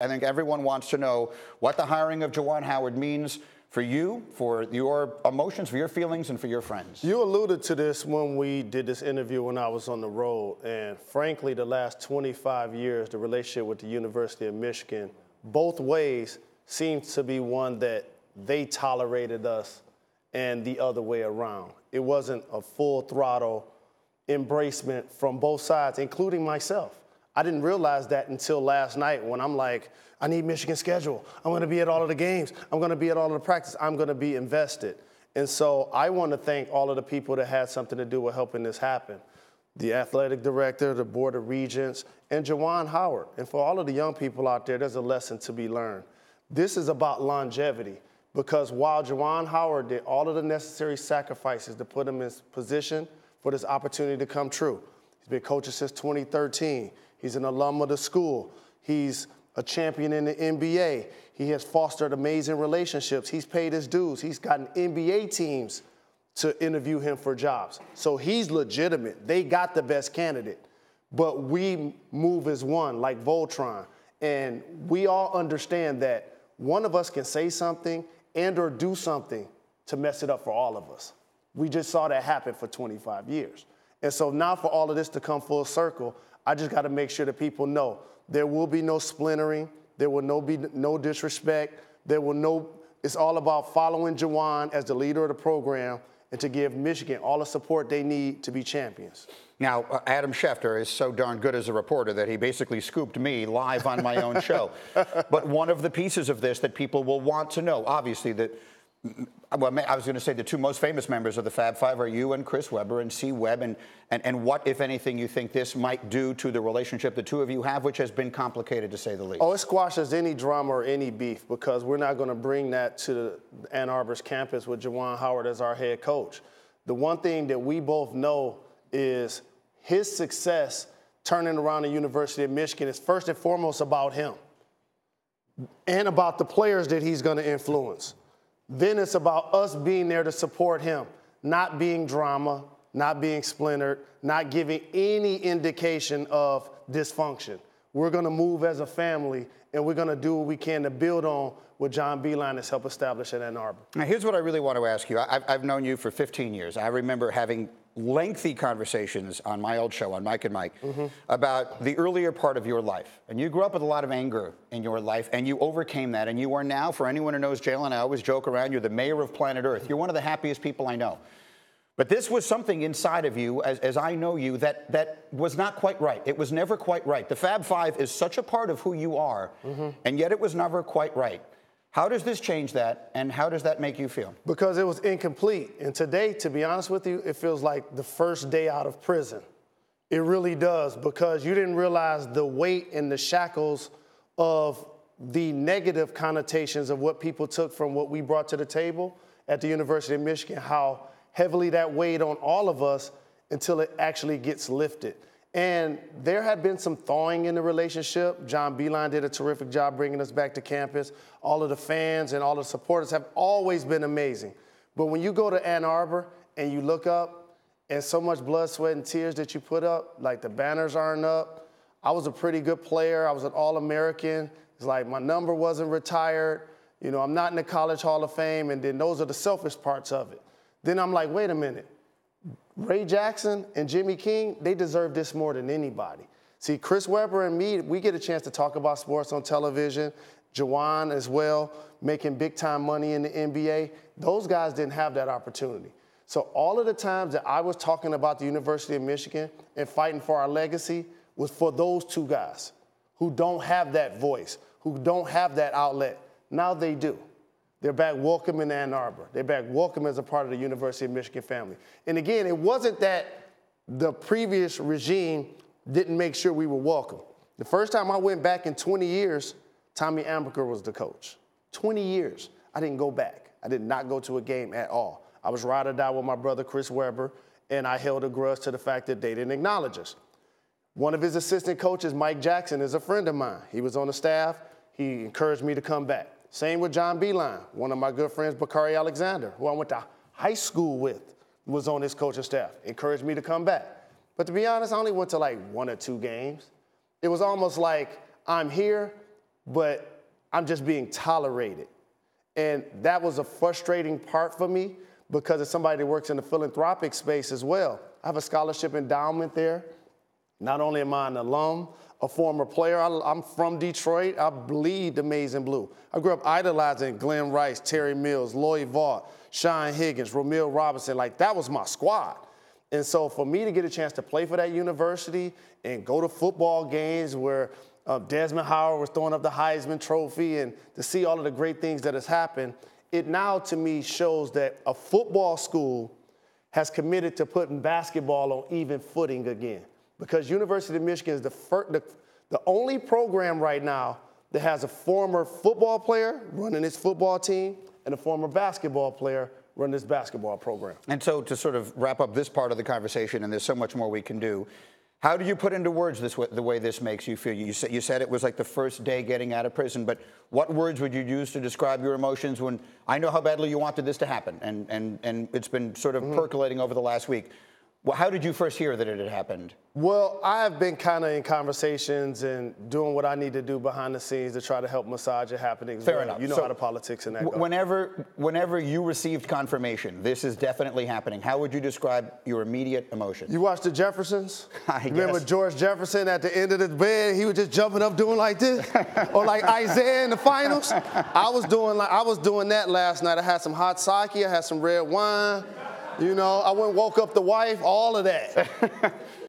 I think everyone wants to know what the hiring of Juwan Howard means for you, for your emotions, for your feelings, and for your friends. You alluded to this when we did this interview when I was on the road. And frankly, the last 25 years, the relationship with the University of Michigan, both ways, seems to be one that they tolerated us and the other way around. It wasn't a full throttle embracement from both sides, including myself. I didn't realize that until last night when I'm like, I need Michigan schedule. I'm going to be at all of the games. I'm going to be at all of the practice. I'm going to be invested. And so I want to thank all of the people that had something to do with helping this happen. The athletic director, the board of regents, and Juwan Howard. And for all of the young people out there, there's a lesson to be learned. This is about longevity because while Juwan Howard did all of the necessary sacrifices to put him in position for this opportunity to come true, he's been coaching since 2013. He's an alum of the school. He's a champion in the NBA. He has fostered amazing relationships. He's paid his dues. He's gotten NBA teams to interview him for jobs. So he's legitimate. They got the best candidate. But we move as one, like Voltron. And we all understand that one of us can say something and or do something to mess it up for all of us. We just saw that happen for 25 years. And so now for all of this to come full circle, I just got to make sure that people know there will be no splintering. There will no be no disrespect. There will no. It's all about following Juwan as the leader of the program and to give Michigan all the support they need to be champions. Now, uh, Adam Schefter is so darn good as a reporter that he basically scooped me live on my own show. But one of the pieces of this that people will want to know, obviously, that well, I was going to say the two most famous members of the Fab Five are you and Chris Webber and C. Webb, and, and, and what, if anything, you think this might do to the relationship the two of you have, which has been complicated to say the least? Oh, it squashes any drama or any beef because we're not going to bring that to the Ann Arbor's campus with Juwan Howard as our head coach. The one thing that we both know is his success turning around the University of Michigan is first and foremost about him and about the players that he's going to influence. Then it's about us being there to support him, not being drama, not being splintered, not giving any indication of dysfunction. We're going to move as a family, and we're going to do what we can to build on what John Beilein has helped establish at Ann Arbor. Now, here's what I really want to ask you. I've, I've known you for 15 years. I remember having lengthy conversations on my old show on Mike and Mike mm-hmm. about the earlier part of your life. And you grew up with a lot of anger in your life and you overcame that. And you are now, for anyone who knows Jalen, I always joke around, you're the mayor of planet Earth. You're one of the happiest people I know. But this was something inside of you, as, as I know you, that, that was not quite right. It was never quite right. The Fab Five is such a part of who you are, mm-hmm. and yet it was never quite right. How does this change that, and how does that make you feel? Because it was incomplete. And today, to be honest with you, it feels like the first day out of prison. It really does, because you didn't realize the weight and the shackles of the negative connotations of what people took from what we brought to the table at the University of Michigan, how heavily that weighed on all of us until it actually gets lifted. And there had been some thawing in the relationship. John Beilein did a terrific job bringing us back to campus. All of the fans and all the supporters have always been amazing. But when you go to Ann Arbor and you look up and so much blood, sweat, and tears that you put up, like the banners aren't up. I was a pretty good player. I was an All American. It's like my number wasn't retired. You know, I'm not in the College Hall of Fame. And then those are the selfish parts of it. Then I'm like, wait a minute. Ray Jackson and Jimmy King, they deserve this more than anybody. See, Chris Webber and me, we get a chance to talk about sports on television. Juwan as well, making big time money in the NBA. Those guys didn't have that opportunity. So all of the times that I was talking about the University of Michigan and fighting for our legacy was for those two guys who don't have that voice, who don't have that outlet. Now they do. They're back welcome in Ann Arbor. They're back welcome as a part of the University of Michigan family. And again, it wasn't that the previous regime didn't make sure we were welcome. The first time I went back in 20 years, Tommy Amaker was the coach. 20 years. I didn't go back. I did not go to a game at all. I was ride or die with my brother Chris Webber, and I held a grudge to the fact that they didn't acknowledge us. One of his assistant coaches, Mike Jackson, is a friend of mine. He was on the staff. He encouraged me to come back. Same with John Beilein, one of my good friends, Bacari Alexander, who I went to high school with, was on his coaching staff, encouraged me to come back. But to be honest, I only went to like one or two games. It was almost like I'm here, but I'm just being tolerated. And that was a frustrating part for me because as somebody that works in the philanthropic space as well, I have a scholarship endowment there. Not only am I an alum, a former player, I, am from Detroit. I bleed the maize and blue. I grew up idolizing Glen Rice, Terry Mills, Loy Vaught, Sean Higgins, Rumeal Robinson. Like, that was my squad. And so for me to get a chance to play for that university and go to football games where uh, Desmond Howard was throwing up the Heisman Trophy and to see all of the great things that has happened, it now to me shows that a football school has committed to putting basketball on even footing again. Because University of Michigan is the, first, the, the only program right now that has a former football player running its football team and a former basketball player run this basketball program. And so, to sort of wrap up this part of the conversation, and there's so much more we can do, how do you put into words this the way this makes you feel? You said, you said it was like the first day getting out of prison, but what words would you use to describe your emotions when I know how badly you wanted this to happen, and, and, and it's been sort of mm-hmm. percolating over the last week? Well, how did you first hear that it had happened? Well, I have been kind of in conversations and doing what I need to do behind the scenes to try to help massage it happening. Fair well. enough. You know so how the politics in that w- Whenever, whenever you received confirmation, this is definitely happening. How would you describe your immediate emotion? You watched the Jeffersons. I Remember guess. George Jefferson at the end of the bed? He was just jumping up, doing like this, or like Isaiah in the finals. I was doing like I was doing that last night. I had some hot sake. I had some red wine. You know, I went woke up the wife, all of that.